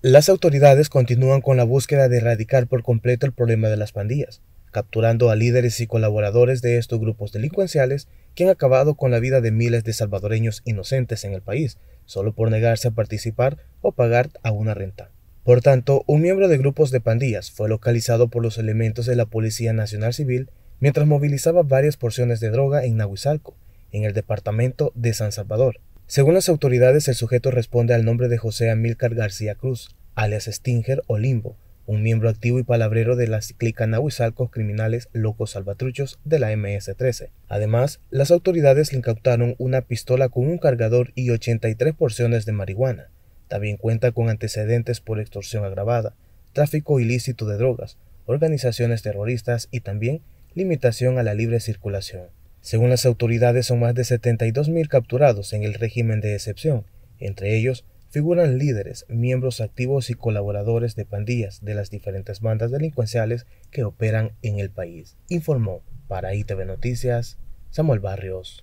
Las autoridades continúan con la búsqueda de erradicar por completo el problema de las pandillas, capturando a líderes y colaboradores de estos grupos delincuenciales que han acabado con la vida de miles de salvadoreños inocentes en el país, solo por negarse a participar o pagar a una renta. Por tanto, un miembro de grupos de pandillas fue localizado por los elementos de la Policía Nacional Civil mientras movilizaba varias porciones de droga en Nahuizalco, en el departamento de San Salvador. Según las autoridades, el sujeto responde al nombre de José Amílcar García Cruz, alias Stinger o Limbo, un miembro activo y palabrero de la clica Nahuizalcos criminales locos salvatruchos de la MS-13. Además, las autoridades le incautaron una pistola con un cargador y 83 porciones de marihuana. También cuenta con antecedentes por extorsión agravada, tráfico ilícito de drogas, organizaciones terroristas y también limitación a la libre circulación. Según las autoridades, son más de 72.000 capturados en el régimen de excepción. Entre ellos figuran líderes, miembros activos y colaboradores de pandillas de las diferentes bandas delincuenciales que operan en el país. Informó para ITV Noticias Samuel Barrios.